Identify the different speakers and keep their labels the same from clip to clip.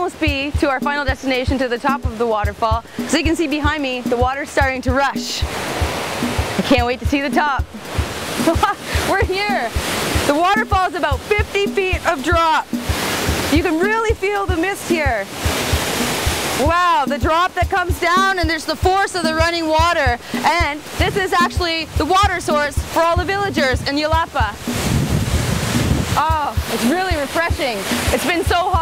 Speaker 1: almost be to our final destination to the top of the waterfall. So you can see behind me, the water's starting to rush. I can't wait to see the top. We're here. The waterfall is about 50 feet of drop. You can really feel the mist here. Wow, the drop that comes down and there's the force of the running water. And this is actually the water source for all the villagers in Yelapa. Oh, it's really refreshing. It's been so hot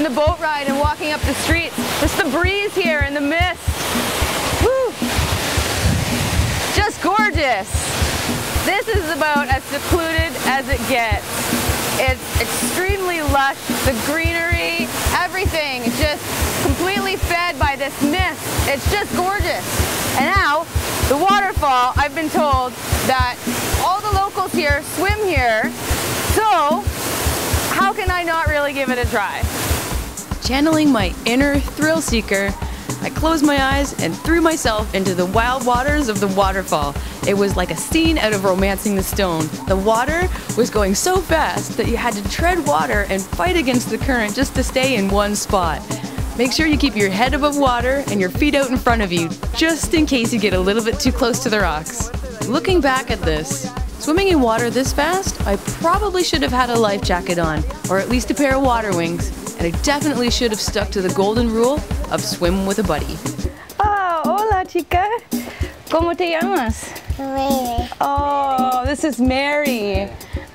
Speaker 1: in the boat ride and walking up the streets. Just the breeze here and the mist. Woo! Just gorgeous. This is about as secluded as it gets. It's extremely lush, the greenery, everything just completely fed by this mist. It's just gorgeous. And now, the waterfall, I've been told that all the locals here swim here, so how can I not really give it a try? Channeling my inner thrill seeker, I closed my eyes and threw myself into the wild waters of the waterfall. It was like a scene out of Romancing the Stone. The water was going so fast that you had to tread water and fight against the current just to stay in one spot. Make sure you keep your head above water and your feet out in front of you, just in case you get a little bit too close to the rocks. Looking back at this, swimming in water this fast, I probably should have had a life jacket on, or at least a pair of water wings, and I definitely should have stuck to the golden rule of swim with a buddy. Oh, hola chica. ¿Cómo te llamas?
Speaker 2: Mary.
Speaker 1: Oh, this is Mary.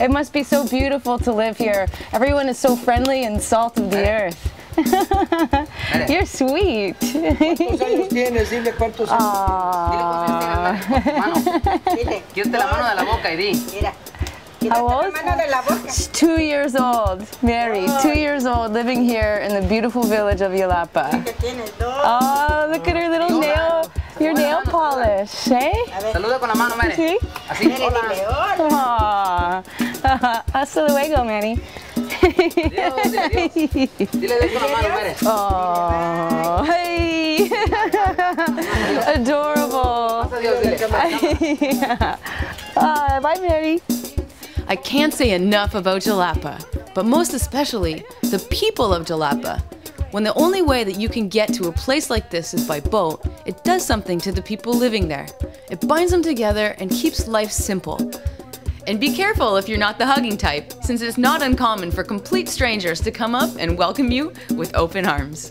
Speaker 1: it must be so beautiful to live here. Everyone is so friendly and salt of the earth. You're sweet.
Speaker 3: ¿Cuántos años tienes? Dile cuántos años
Speaker 1: Aw.
Speaker 2: Dile,
Speaker 4: la mano de la boca y di.
Speaker 2: mira.
Speaker 1: How old?
Speaker 2: mano de la boca.
Speaker 1: She's two years old, Mary, two years old, living here in the beautiful village of Yelapa.
Speaker 2: Que tienes dos.
Speaker 1: Oh, look at her little nail, your nail polish, eh?
Speaker 4: Saluda con la mano, Mere.
Speaker 1: Sí.
Speaker 4: Así.
Speaker 2: Mary, hola.
Speaker 1: Aw. Hasta luego, Mary.
Speaker 4: Adiós, dile adiós. Dile adiós con la mano, Mere.
Speaker 1: Oh, hey. Adorable.
Speaker 4: Adiós.
Speaker 1: Uh, bye, Mary. I can't say enough about Yelapa, but most especially the people of Yelapa. When the only way that you can get to a place like this is by boat, it does something to the people living there. It binds them together and keeps life simple. And be careful if you're not the hugging type, since it's not uncommon for complete strangers to come up and welcome you with open arms.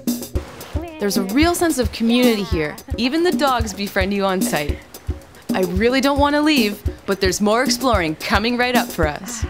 Speaker 1: There's a real sense of community here. Even the dogs befriend you on sight. I really don't want to leave, but there's more exploring coming right up for us.